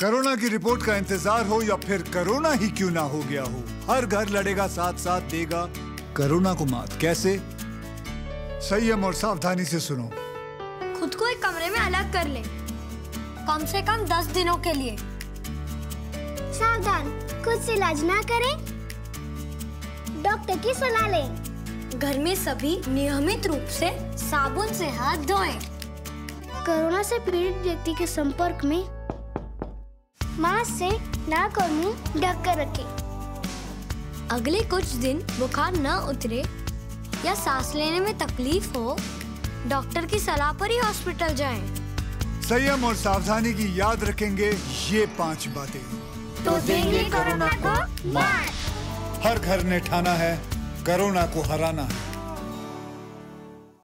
Corona की report का इंतज़ार हो या फिर कोरोना ही क्यों ना हो गया हो? हर घर लड़ेगा साथ साथ देगा। कोरोना को मात। कैसे? संयम और सावधानी से सुनो। खुद को एक कमरे में अलग कर ले। कम से कम दस दिनों के लिए। सावधान। खुद से इलाज ना करें। डॉक्टर की सलाह लें। घर में सभी नियमित रूप से साबुन से हाथ धोएँ। कोरोना से पीड़ित व्यक्ति के संपर्क में मास्क से नाक और मुँह ढक कर रखें। अगले कुछ दिन बुखार न उतरे या सांस लेने में तकलीफ़ हो डॉक्टर की सलाह पर ही हॉस्पिटल जाएँ। संयम और सावधानी की याद रखेंगे ये पाँच बातें। तो देंगे कोरोना को मात। हर घर ने ठाना है कोरोना को हराना है।